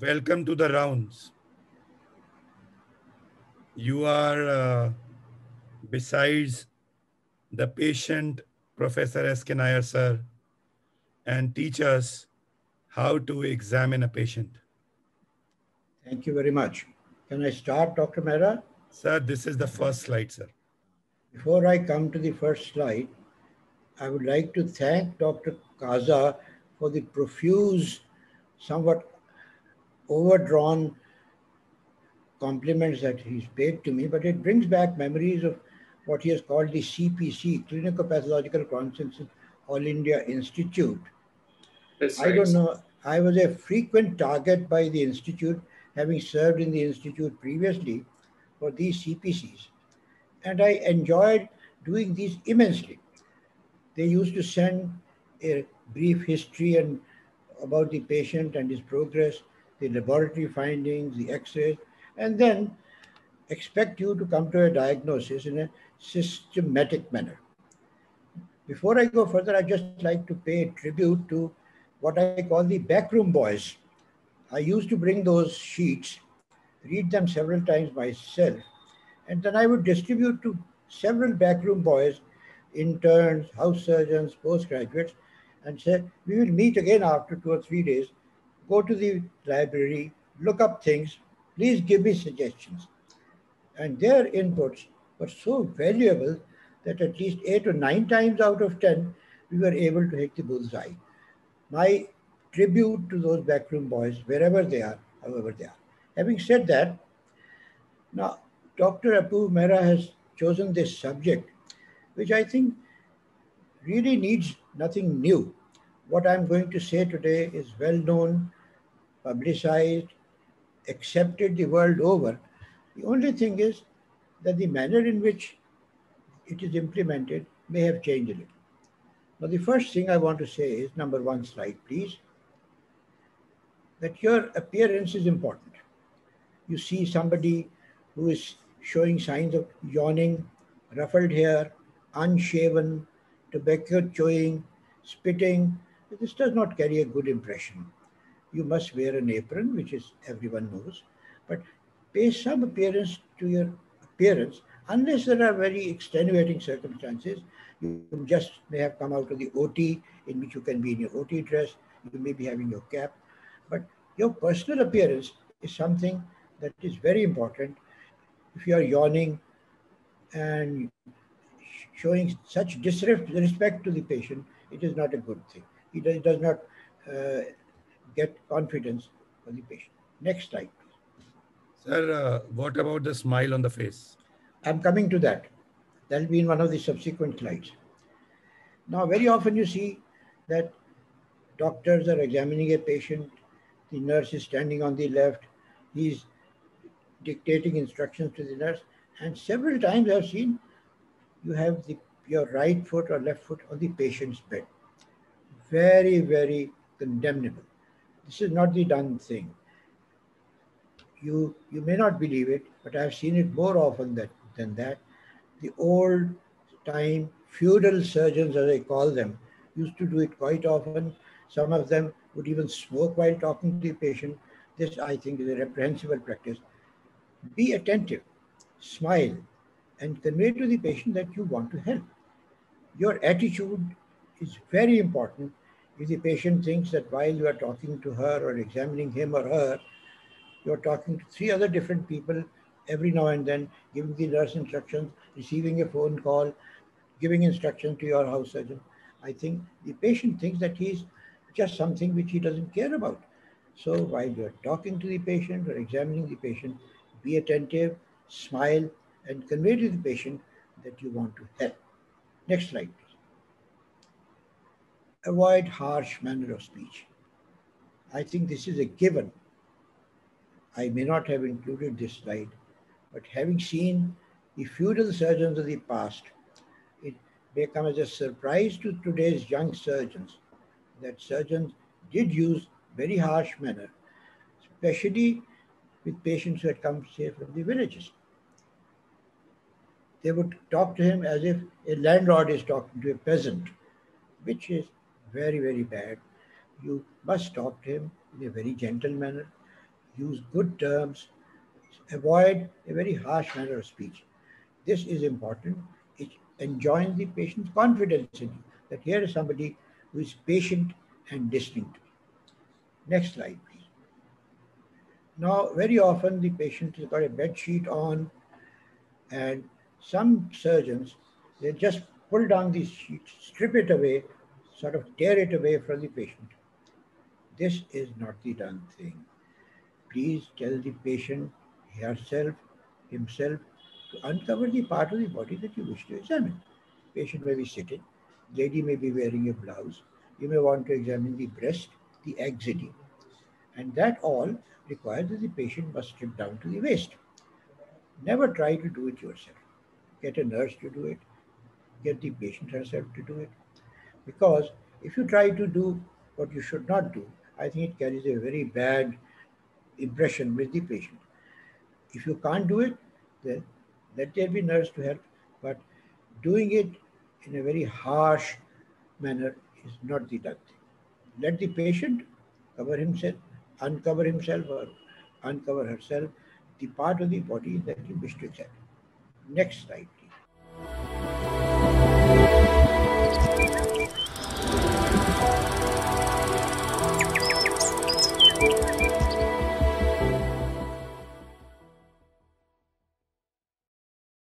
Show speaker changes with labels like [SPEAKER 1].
[SPEAKER 1] welcome to the rounds. You are, uh, besides the patient, Professor S. K. Nair, sir, and teach us how to examine a patient.
[SPEAKER 2] Thank you very much. Can I start, Dr. Mehra?
[SPEAKER 1] Sir, this is the first slide, sir.
[SPEAKER 2] Before I come to the first slide, I would like to thank Dr. Kaza for the profuse, somewhat overdrawn compliments that he's paid to me, but it brings back memories of what he has called the CPC, Clinical Pathological Consensus All India Institute.
[SPEAKER 3] That's
[SPEAKER 2] I
[SPEAKER 3] right.
[SPEAKER 2] don't know. I was a frequent target by the institute, having served in the institute previously for these CPCs. And I enjoyed doing these immensely. They used to send a brief history and about the patient and his progress, the laboratory findings, the x-rays, and then expect you to come to a diagnosis in a systematic manner. Before I go further, I'd just like to pay tribute to what I call the backroom boys. I used to bring those sheets, read them several times myself, and then I would distribute to several backroom boys, interns, house surgeons, postgraduates, and say, we will meet again after two or three days. Go to the library, look up things, please give me suggestions. And their inputs were so valuable that at least eight or nine times out of 10, we were able to hit the bullseye. My tribute to those backroom boys, wherever they are, however they are. Having said that, now Dr. Apu Mehra has chosen this subject, which I think really needs nothing new. What I'm going to say today is well known, publicized, accepted the world over. The only thing is that the manner in which it is implemented may have changed a little. Now, the first thing I want to say is number one slide, please. That your appearance is important. You see somebody who is showing signs of yawning, ruffled hair, unshaven, tobacco chewing, spitting. This does not carry a good impression. You must wear an apron, which is everyone knows, but pay some appearance to your appearance unless there are very extenuating circumstances. You just may have come out of the OT, in which you can be in your OT dress, you may be having your cap, but your personal appearance is something that is very important. If you are yawning and showing such disrespect to the patient, it is not a good thing. It does, does not uh, get confidence for the patient. Next slide.
[SPEAKER 1] Sir, uh, what about the smile on the face?
[SPEAKER 2] I'm coming to that. That'll be in one of the subsequent slides. Now, very often you see that doctors are examining a patient, the nurse is standing on the left, he's dictating instructions to the nurse, and several times I've seen you have the, your right foot or left foot on the patient's bed. Very, very condemnable. This is not the done thing. You, you may not believe it, but I've seen it more often that, than that. The old time feudal surgeons, as I call them, used to do it quite often. Some of them would even smoke while talking to the patient. This, I think, is a reprehensible practice. Be attentive, smile, and convey to the patient that you want to help. Your attitude is very important. If the patient thinks that while you are talking to her or examining him or her, you're talking to three other different people every now and then, giving the nurse instructions, receiving a phone call, giving instructions to your house surgeon. I think the patient thinks that he's just something which he doesn't care about. So while you're talking to the patient or examining the patient, be attentive, smile, and convey to the patient that you want to help. Next slide, please. Avoid harsh manner of speech. I think this is a given. I may not have included this slide, but having seen the feudal surgeons of the past, it may come as a surprise to today's young surgeons that surgeons did use very harsh manner, especially with patients who had come, say, from the villages. They would talk to him as if a landlord is talking to a peasant, which is very, very bad. You must talk to him in a very gentle manner. use good terms, avoid a very harsh manner of speech. This is important. It enjoins the patient's confidence in you that here is somebody who is patient and listening to. Next slide, please. Now, very often the patient has got a bed sheet on, and some surgeons they just pull down the sheet, strip it away, sort of tear it away from the patient. This is not the done thing. Please tell the patient herself, himself, to uncover the part of the body that you wish to examine. Patient may be sitting, lady may be wearing a blouse. You may want to examine the breast, the axilla. And that all requires that the patient must strip down to the waist. Never try to do it yourself. Get a nurse to do it. Get the patient herself to do it. Because if you try to do what you should not do, I think it carries a very bad impression with the patient. If you can't do it, then let there be nurse to help. But doing it in a very harsh manner is not the done thing. Let the patient cover himself, uncover himself or uncover herself, the part of the body that you wish to examine. Next slide.